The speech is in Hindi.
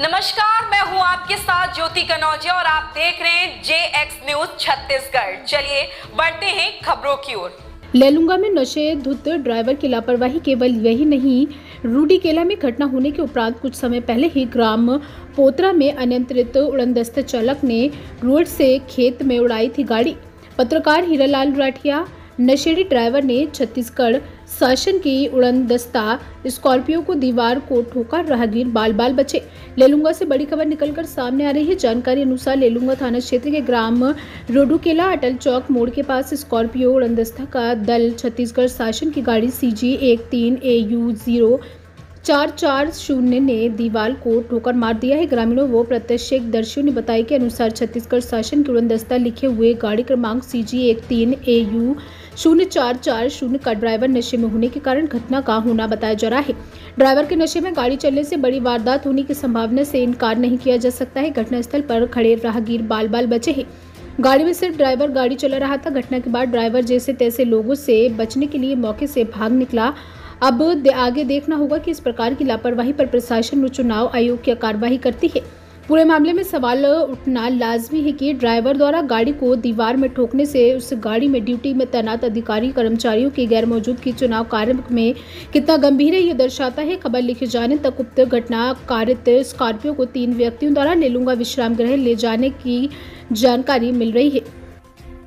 नमस्कार, मैं हूँ आपके साथ ज्योति कनौजिया और आप देख रहे हैं जे एक्स न्यूज़ छत्तीसगढ़। चलिए, बढ़ते हैं खबरों की ओर। लेलुंगा में नशे, धुत, ड्राइवर की लापरवाही केवल यही नहीं रूडी केला में घटना होने के उपरांत कुछ समय पहले ही ग्राम पोतरा में अनियंत्रित उड़नदस्त चालक ने रोड से खेत में उड़ाई थी गाड़ी। पत्रकार हीरालाल राठिया नशेड़ी ड्राइवर ने छत्तीसगढ़ शासन की उड़न दस्ता स्कॉर्पियो को दीवार को ठोका राहगीर बाल बाल बचे। लेलुंगा से बड़ी खबर निकलकर सामने आ रही है। जानकारी अनुसार लेलुंगा थाना क्षेत्र के ग्राम रोडुकेला अटल चौक मोड़ के पास स्कॉर्पियो उड़नदस्ता का दल छत्तीसगढ़ शासन की गाड़ी सी जी एक तीन ए यू ज़ीरो चार चार शून्य ने दीवार को ठोकर मार दिया है। ग्रामीणों व प्रत्यक्षदर्शियों ने बताया कि अनुसार छत्तीसगढ़ शासन की उड़नदस्ता लिखे हुए गाड़ी क्रमांक सी जी एक तीन ए यू शून्य चार चार शून्य का ड्राइवर नशे में होने के कारण घटना का होना बताया जा रहा है। ड्राइवर के नशे में गाड़ी चलने से बड़ी वारदात होने की संभावना से इनकार नहीं किया जा सकता है। घटनास्थल पर खड़े राहगीर बाल बाल बचे हैं। गाड़ी में सिर्फ़ ड्राइवर गाड़ी चला रहा था। घटना के बाद ड्राइवर जैसे तैसे लोगों से बचने के लिए मौके से भाग निकला अब दे, आगे देखना होगा कि इस प्रकार की लापरवाही पर प्रशासन व चुनाव आयोग क्या कार्रवाई करती है। पूरे मामले में सवाल उठना लाजमी है कि ड्राइवर द्वारा गाड़ी को दीवार में ठोकने से उस गाड़ी में ड्यूटी में तैनात अधिकारी कर्मचारियों की गैर मौजूदगी चुनाव कार्य में कितना गंभीर है ये दर्शाता है। खबर लिखे जाने तक उक्त घटना कारित स्कॉर्पियो को तीन व्यक्तियों द्वारा लेलुंगा विश्राम गृह ले जाने की जानकारी मिल रही है।